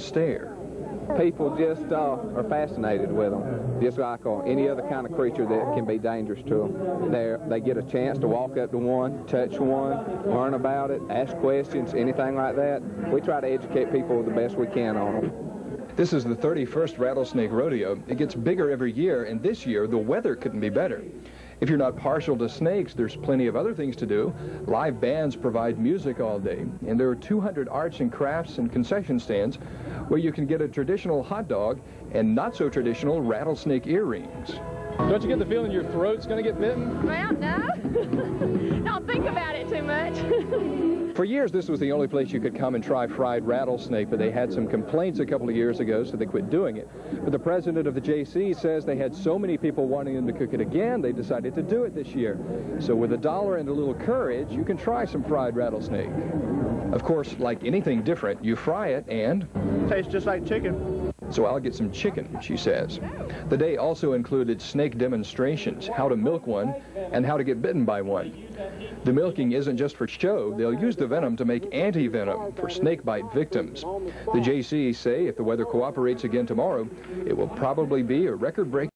and stare. People just uh, are fascinated with them, just like uh, any other kind of creature that can be dangerous to them. they they get a chance to walk up to one, touch one, learn about it, ask questions, anything like that. We try to educate people the best we can on them. This is the 31st Rattlesnake Rodeo. It gets bigger every year, and this year the weather couldn't be better. If you're not partial to snakes, there's plenty of other things to do. Live bands provide music all day, and there are 200 arts and crafts and concession stands where you can get a traditional hot dog and not so traditional rattlesnake earrings. Don't you get the feeling your throat's going to get bitten? Well, no. Don't think about it too much. For years, this was the only place you could come and try fried rattlesnake, but they had some complaints a couple of years ago, so they quit doing it. But the president of the Jaycees says they had so many people wanting them to cook it again, they decided to do it this year. So with a dollar and a little courage, you can try some fried rattlesnake. Of course, like anything different, you fry it and... Tastes just like chicken so I'll get some chicken, she says. The day also included snake demonstrations, how to milk one, and how to get bitten by one. The milking isn't just for show. They'll use the venom to make anti-venom for snake bite victims. The Jaycees say if the weather cooperates again tomorrow, it will probably be a record-breaking